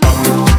bum.